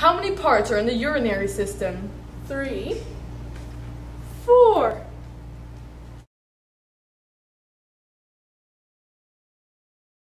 How many parts are in the urinary system? Three.